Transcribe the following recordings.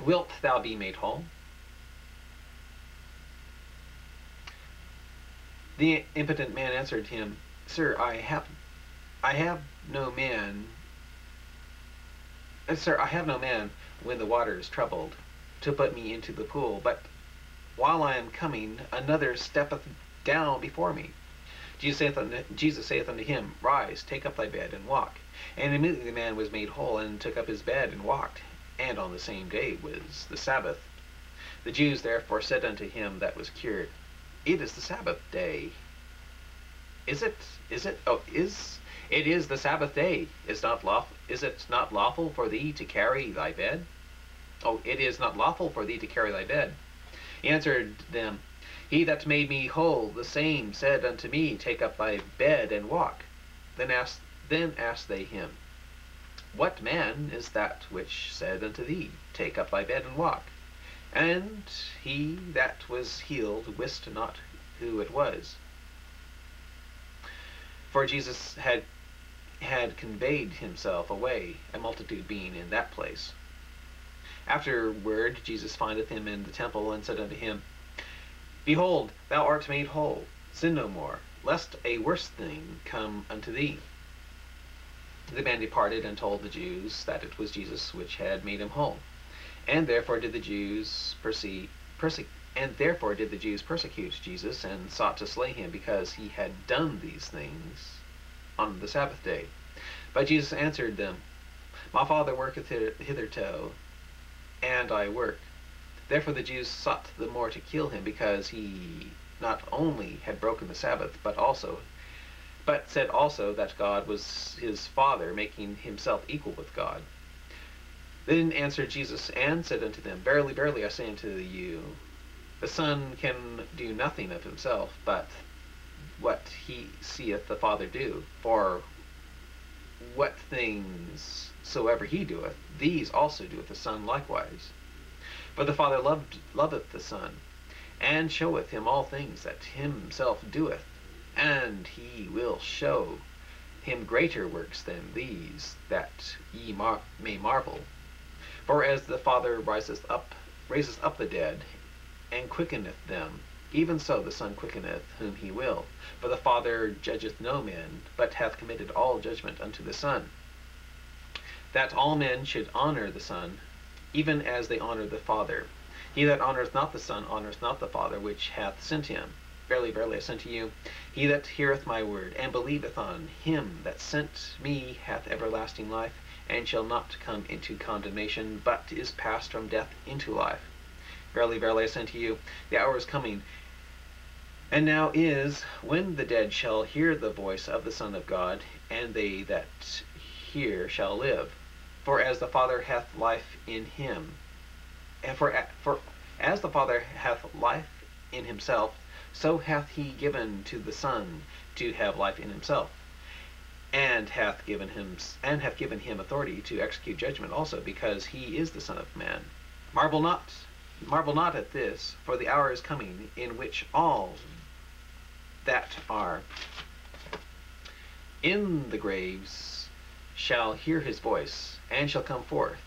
Wilt thou be made whole? The impotent man answered him, Sir, I have, I have no man. Uh, sir, I have no man when the water is troubled to put me into the pool, but while I am coming, another steppeth down before me. Jesus saith, unto, Jesus saith unto him, Rise, take up thy bed, and walk. And immediately the man was made whole, and took up his bed, and walked. And on the same day was the Sabbath. The Jews therefore said unto him that was cured, It is the Sabbath day. Is it? Is it? Oh, is it is the Sabbath day? Is not lawful? Is it not lawful for thee to carry thy bed? Oh, it is not lawful for thee to carry thy bed. He answered them, he that made me whole, the same said unto me, Take up thy bed and walk. Then asked, then asked they him, What man is that which said unto thee, Take up thy bed and walk? And he that was healed wist not who it was. For Jesus had had conveyed himself away, a multitude being in that place. Afterward Jesus findeth him in the temple, and said unto him, Behold, thou art made whole. Sin no more, lest a worse thing come unto thee. The man departed and told the Jews that it was Jesus which had made him whole. And therefore did the Jews perse- perse- and therefore did the Jews persecute Jesus and sought to slay him because he had done these things on the Sabbath day. But Jesus answered them, My Father worketh hitherto, and I work. Therefore the Jews sought the more to kill him because he not only had broken the Sabbath, but also but said also that God was his father, making himself equal with God. Then answered Jesus and said unto them, Verily, verily, I say unto you, the Son can do nothing of himself, but what he seeth the Father do. For what things soever he doeth, these also doeth the Son likewise. For the Father loved, loveth the Son, and showeth him all things that himself doeth, and he will show him greater works than these, that ye mar- may marvel. For as the Father riseth up, raiseth up the dead, and quickeneth them, even so the Son quickeneth whom he will. For the Father judgeth no man, but hath committed all judgment unto the Son, that all men should honor the Son, even as they honor the Father. He that honoureth not the Son honoureth not the Father which hath sent him. Verily, verily, I say unto you, he that heareth my word, and believeth on him that sent me, hath everlasting life, and shall not come into condemnation, but is passed from death into life. Verily, verily, I say unto you, the hour is coming, and now is, when the dead shall hear the voice of the Son of God, and they that hear shall live. For as the Father hath life in him, and for, for as the Father hath life in himself, so hath he given to the Son to have life in himself, and hath given him and hath given him authority to execute judgment also, because he is the Son of Man. Marvel not, marvel not at this, for the hour is coming in which all that are in the graves shall hear his voice and shall come forth,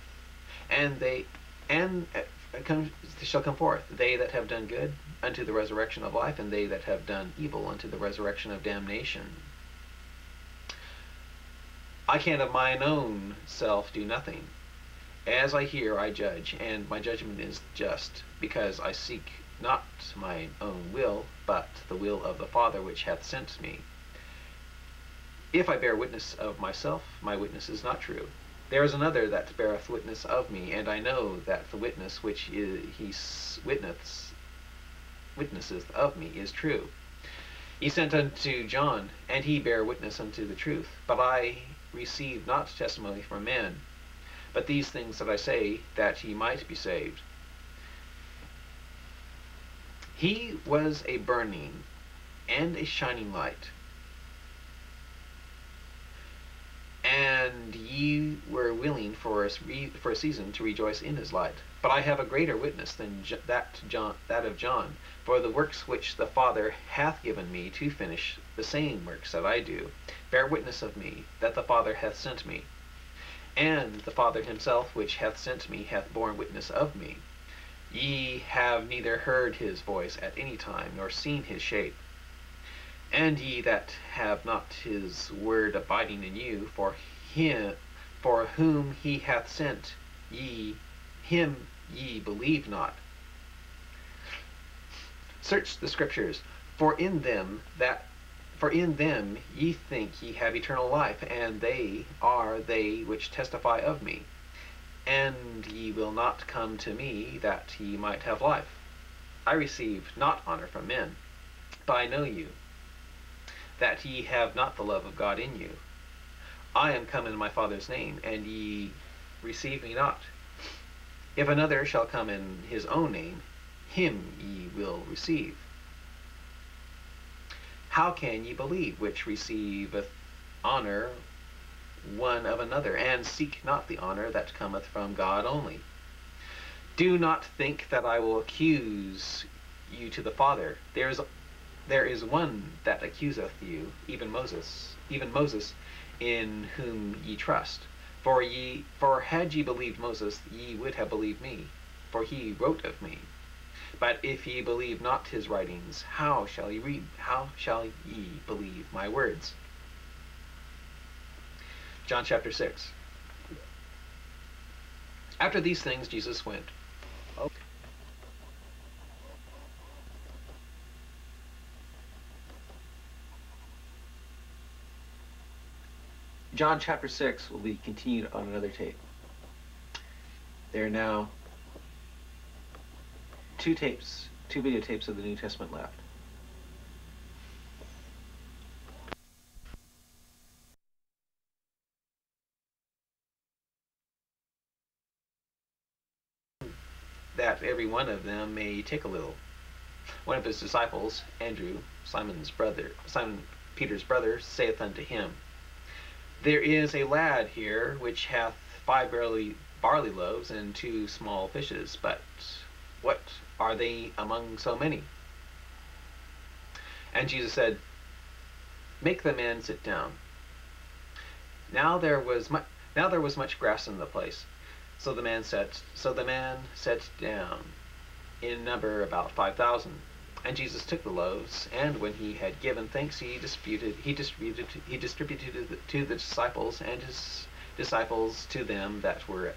and they and shall come forth they that have done good unto the resurrection of life, and they that have done evil unto the resurrection of damnation. I can of mine own self do nothing. As I hear, I judge, and my judgment is just, because I seek not my own will, but the will of the Father which hath sent me. If I bear witness of myself, my witness is not true. There is another that beareth witness of me, and I know that the witness which he witness, witnesseth of me is true. He sent unto John, and he bare witness unto the truth. But I receive not testimony from men. But these things that I say, that ye might be saved. He was a burning and a shining light and ye were willing for a, for a season to rejoice in his light. But I have a greater witness than that, John, that of John, for the works which the Father hath given me to finish, the same works that I do, bear witness of me, that the Father hath sent me. And the Father himself, which hath sent me, hath borne witness of me. Ye have neither heard his voice at any time, nor seen his shape. And ye that have not his word abiding in you, for him for whom he hath sent, ye him ye believe not. Search the scriptures, for in them that for in them ye think ye have eternal life, and they are they which testify of me. And ye will not come to me that ye might have life. I receive not honor from men, but I know you, that ye have not the love of God in you. I am come in my Father's name, and ye receive me not. If another shall come in his own name, him ye will receive. How can ye believe which receiveth honor one of another, and seek not the honor that cometh from God only? Do not think that I will accuse you to the Father. There is there is one that accuseth you, even Moses, even Moses, in whom ye trust. For ye for had ye believed Moses, ye would have believed me, for he wrote of me. But if ye believe not his writings, how shall ye read? How shall ye believe my words? John chapter 6. After these things, Jesus went. John chapter 6 will be continued on another tape. There are now two tapes, two videotapes of the New Testament left. That every one of them may take a little. One of his disciples, Andrew, Simon's brother, Simon Peter's brother, saith unto him, There is a lad here which hath five barley, barley loaves and two small fishes, but what are they among so many? And Jesus said, Make the man sit down. Now there was much, now there was much grass in the place. So the man sat so the man sat down, in number about five thousand. And Jesus took the loaves, and when he had given thanks, he disputed he distributed he distributed to the, to the disciples, and his disciples to them that were